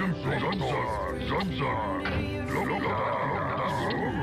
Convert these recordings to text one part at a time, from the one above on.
Complete. Zanza, Zanza. Loktar,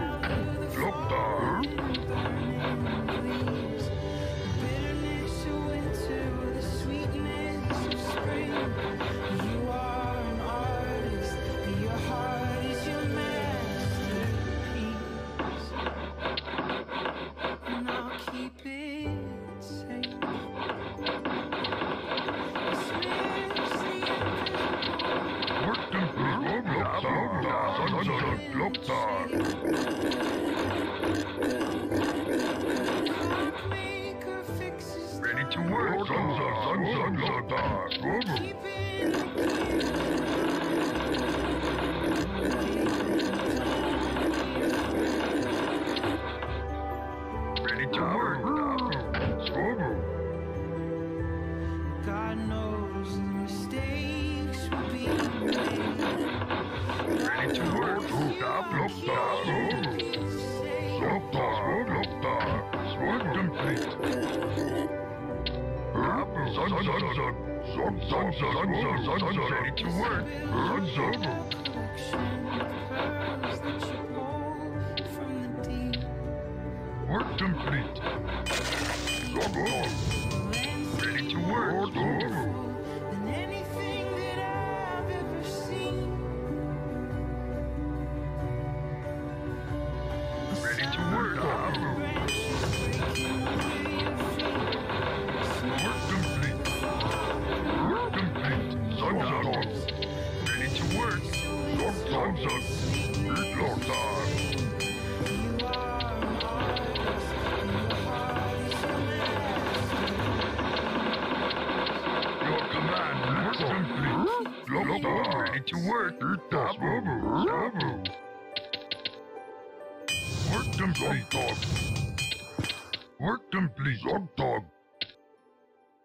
Ready to work. Robo. God knows the mistakes will be made. Ready to work. Loktar, Loktar, Robo. Loktar, Loktar. Work complete. Zun, zun, zun. Zun, zun, zun, zun, zun, zun. Ready to work. Zun, zun. Pearls Work complete. Zun, zun. Ready to work. Zun. Than oh. anything that I've ever seen. Ready to work. Oh. Work complete. Work complete. Zun, zun. Ready to work. Loktar. Your Dabu, dabu. Work complete. Work complete. Zogdog.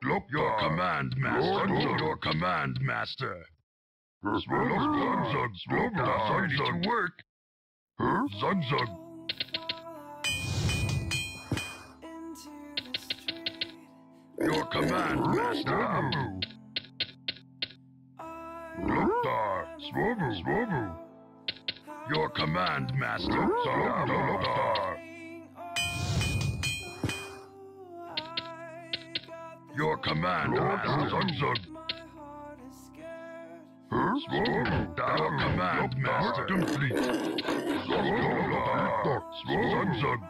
Look, your command master. Your command master. Zunzun, Zunzun, ready to work. Zunzun. Your command master. Loktar, Swobu, Swobu. Your command master. Loktar. Your command master. Swobu, your command master. Complete. Zunzun, Zunzun.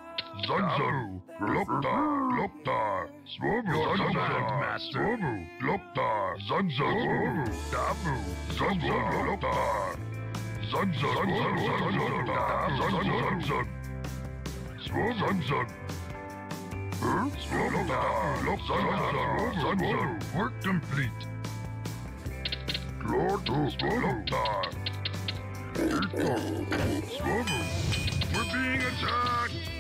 Zunzun. Loktar, Loktar. Swobu, your command master. Swobu, Zunzun, Loktar. Zunzun, Zunzun, Zunzun, Zunzun, Zunzun. Swobu, Zunzun. Work complete. Lord Loktar. Swobu. We're being attacked.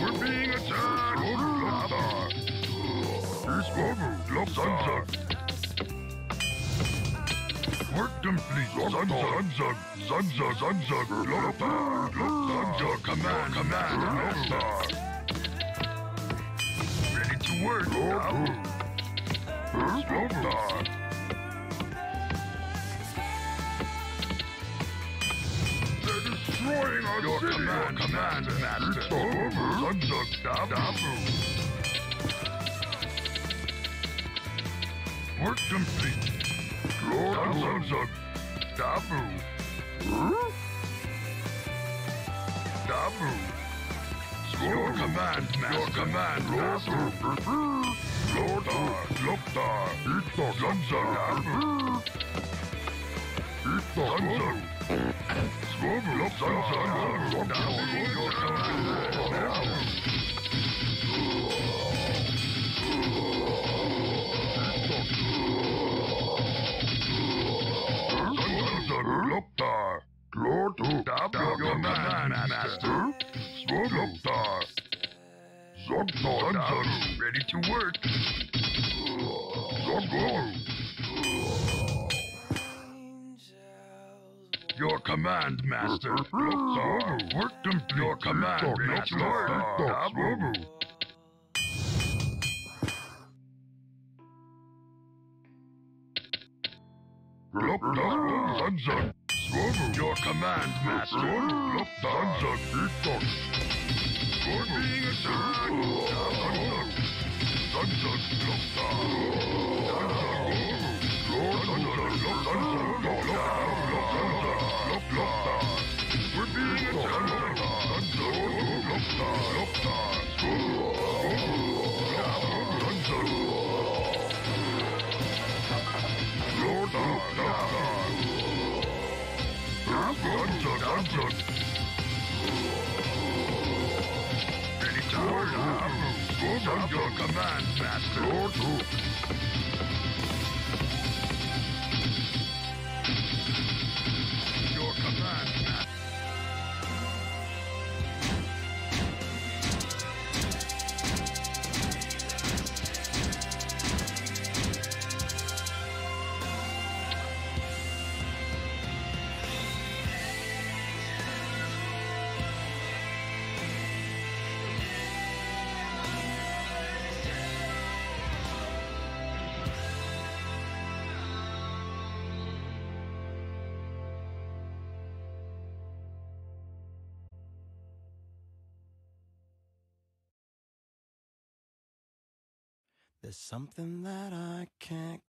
We're being attacked. Loktar. Swobu. Loktar. Work complete. Zunzun. Zunzun. Zunzun. Zunzun. Loktar. Zunzun. Command. Command. Ready to work. Dabu. Loktar. They're destroying our Your city. command, command, master. It's over. Zunzun. Dabu. Work complete. Lord Zunzun. Dabu. Dabu. Your command, master. Your command, master. Your Lord Dabu. Your command, master. Loktar. Zogdor. Zunzun. Ready to work. Zogdor. Command, Master. Your command, Master. Your command, Master. You're being attacked. We're command, Master. There's something that I can't